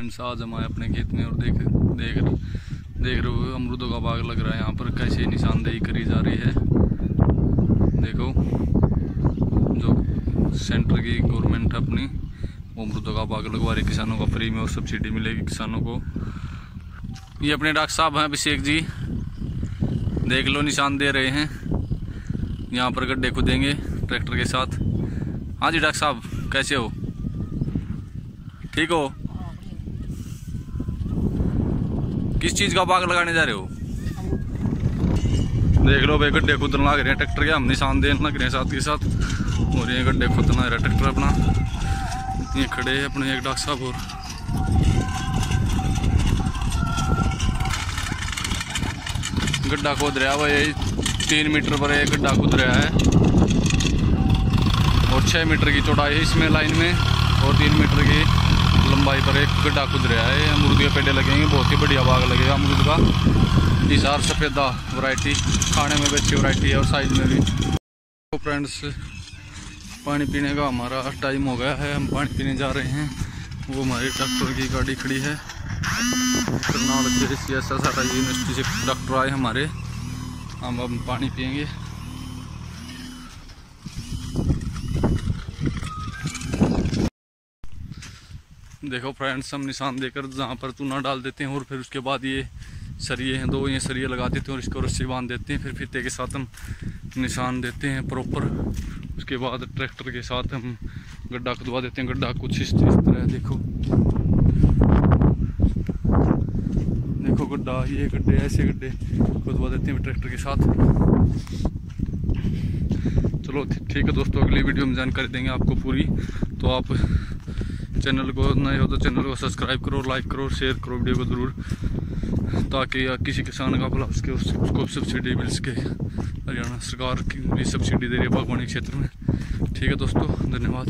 Friends आज हम आए अपने खेत में और देख देख देख रहे हो, अमरूदों का बाग लग रहा है यहाँ पर, कैसे निशानदेही करी जा रही है। देखो, जो सेंटर की गवर्नमेंट है अपनी, वो अमरूदों का बाग लगवा रही किसानों का फ्री में और सब्सिडी मिलेगी किसानों को। ये अपने डॉक्टर साहब हैं, अभिषेक जी। देख लो, निशान दे रहे हैं। यहाँ पर गड्ढे खुदेंगे ट्रैक्टर के साथ। हाँ जी डॉक्टर साहब, कैसे हो? ठीक हो? किस चीज़ का बाग लगाने जा रहे हो? देख लो भाई गड्ढे खुदन लग रहे हैं, ट्रैक्टर के हम निशान देने लग रहे हैं साथ के साथ। और ये गड्ढे खुदना रहा ट्रैक्टर अपना। ये खड़े हैं अपने एक डॉक्टर साहब और। गड्ढा खोद रहा है तीन मीटर पर एक गड्ढा खुद रहा है। और छः मीटर की चौड़ाई है इसमें लाइन में, और तीन मीटर की। लंबाई पर एक गड्ढा खुद रहा है। अमरूद के पेड़े लगेंगे बहुत ही बढ़िया बाग लगेगा अमरूद का हिसार सफ़ेदा वैरायटी खाने में भी अच्छी वैरायटी है और साइज़ में भी। तो फ्रेंड्स पानी पीने का हमारा टाइम हो गया है। हम पानी पीने जा रहे हैं। वो हमारी डॉक्टर की गाड़ी खड़ी है। Karnal C S S university से डॉक्टर आए हमारे। हम अब पानी पियेंगे। देखो फ्रेंड्स हम निशान देकर जहाँ पर चूना डाल देते हैं और फिर उसके बाद ये सरिये हैं दो ये सरिये लगा देते हैं और इसको रस्सी बाँध देते हैं फिर फीते के साथ हम निशान देते हैं प्रॉपर उसके बाद ट्रैक्टर के साथ हम गड्ढा खुदवा देते हैं गड्ढा कुछ इस, तरह देखो। देखो गड्ढा ये गड्ढे ऐसे गड्ढे खुदवा देते हैं ट्रैक्टर के साथ। चलो ठीक है दोस्तों अगली वीडियो में जानकारी देंगे आपको पूरी। तो आप चैनल को नए हो तो चैनल को सब्सक्राइब करो लाइक करो शेयर करो वीडियो को ज़रूर, ताकि किसी किसान का भला उसके उसको सब्सिडी मिल सके। हरियाणा सरकार की भी सब्सिडी दे रही है बागवानी क्षेत्र में। ठीक है दोस्तों, धन्यवाद।